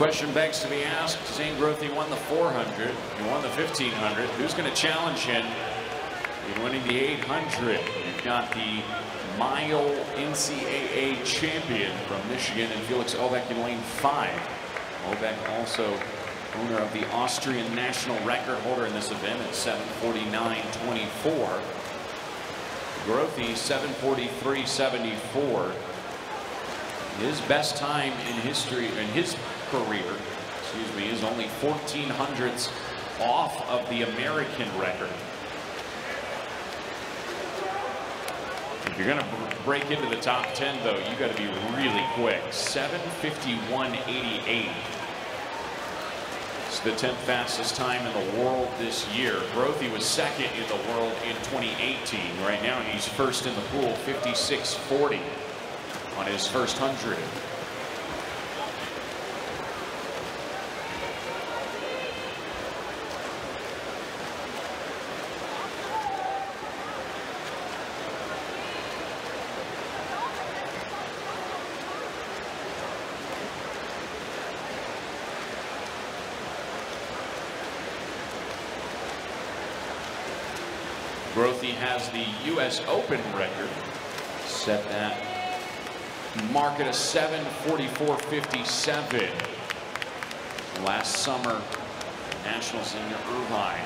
question begs to be asked. Zane Grothe won the 400. He won the 1500. Who's going to challenge him in winning the 800? You've got the mile NCAA champion from Michigan and Felix Auboeck in lane five. Auboeck also owner of the Austrian national record holder in this event at 749.24. Grothe 743.74. His best time in history in his career, excuse me, is only 14 hundredths off of the American record. If you're going to break into the top 10, though, you got to be really quick. 751.88. It's the 10th fastest time in the world this year. Grothe was second in the world in 2018. Right now, he's first in the pool, 56.40 on his first 100. Grothe has the U.S. Open record. Set that mark at a 744.57. Last summer, Nationals in Irvine.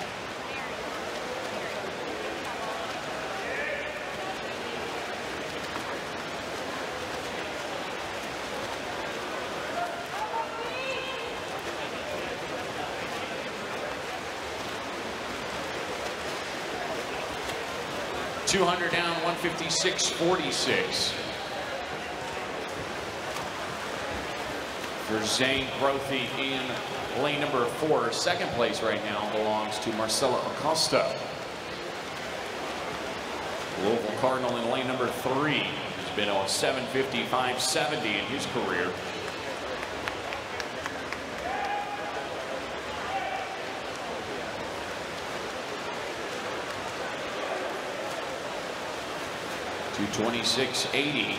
Two hundred down, one fifty six forty six. for Zane Grothe in lane number four. Second place right now belongs to Marcelo Acosta. Louisville Cardinal in lane number three has been on 755.70 in his career. Two twenty-six eighty.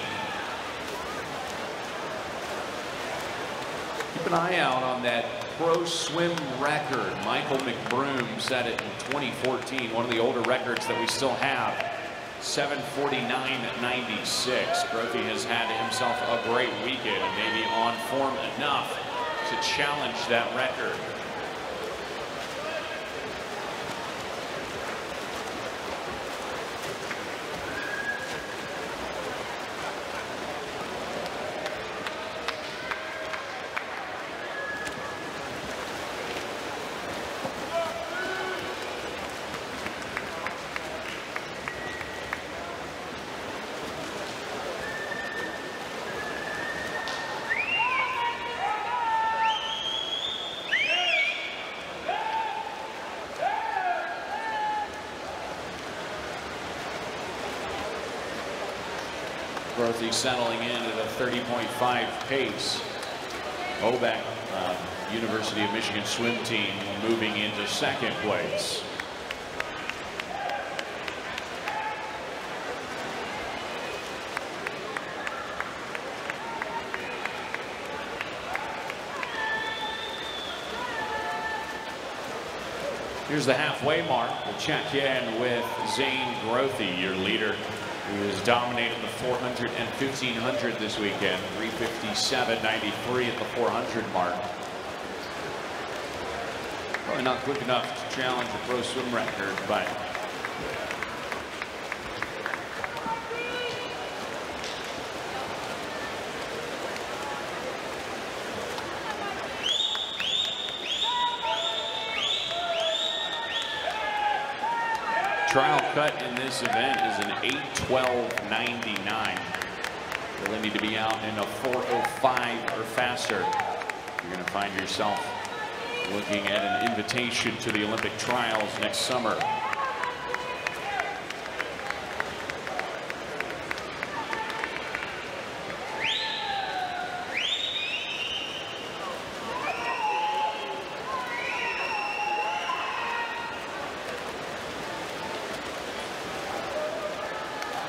Keep an eye out on that pro swim record. Michael McBroom set it in 2014, one of the older records that we still have. 749.96. Grothe has had himself a great weekend and maybe on form enough to challenge that record. Grothe settling in at a 30.5 pace. Auboeck, uh, University of Michigan swim team moving into second place. Here's the halfway mark. We'll check in with Zane Grothe, your leader who has dominated the 400 and 1500 this weekend. 357.93 at the 400 mark. Probably not quick enough to challenge a pro swim record, but trial cut in this event is an 812.99. Really need to be out in a 405 or faster. You're going to find yourself looking at an invitation to the Olympic trials next summer.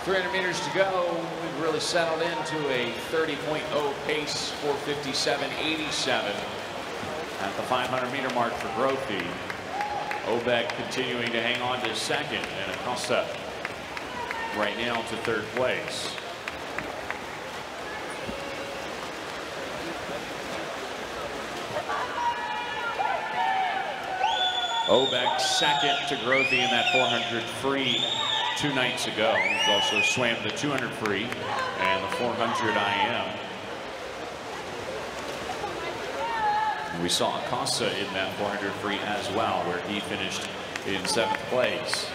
300 meters to go. We've really settled into a 30.0 pace, 457.87. at the 500 meter mark for Grothe. Auboeck continuing to hang on to second and Acosta right now to third place. Auboeck second to Grothe in that 400 free two nights ago. He's also swam the 200 free and the 400 IM. We saw Acosta in that 400 free as well, where he finished in seventh place.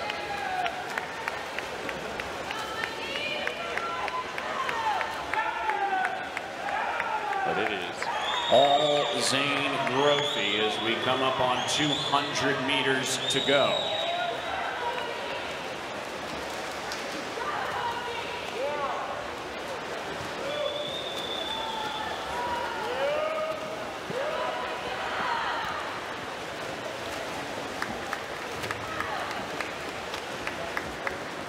But it is all Zane Grothe as we come up on 200 meters to go.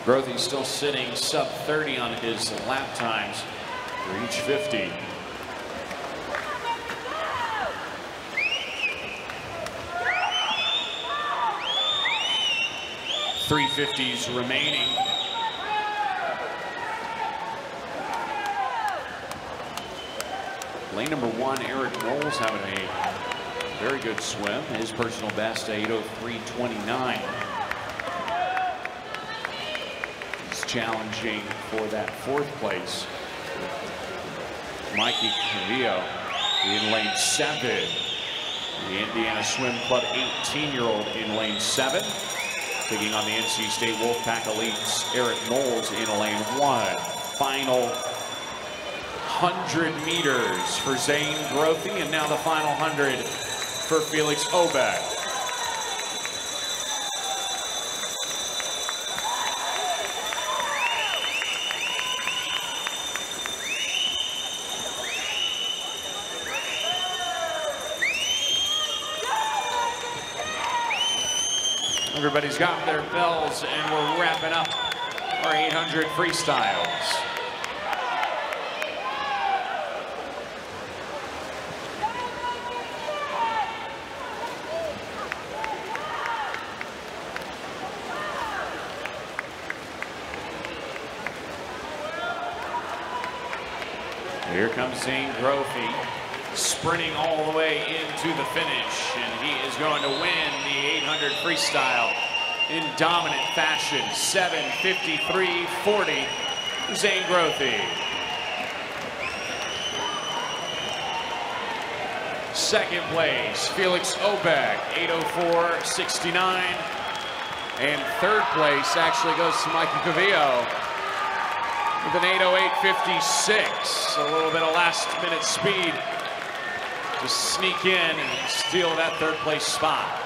Grothe still sitting sub 30 on his lap times for each 50. Three fifties remaining. Lane number one, Eric Knowles having a very good swim. His personal best, 803.29. challenging for that fourth place. Mikey Calvillo in lane seven. The Indiana Swim Club 18-year-old in lane seven. Taking on the NC State Wolfpack Elites, Eric Knowles in lane one. Final 100 meters for Zane Grothe, and now the final 100 for Felix Auboeck. Everybody's got their bells and we're wrapping up our 800 freestyles. Here comes Zane Grothe sprinting all the way into the finish, and he is going to win the 800 freestyle in dominant fashion. 7.53.40, Zane Grothe. Second place, Felix Auboeck, 804.69. And third place actually goes to Mikey Calvillo with an 808.56. A little bit of last minute speed to sneak in and steal that third place spot.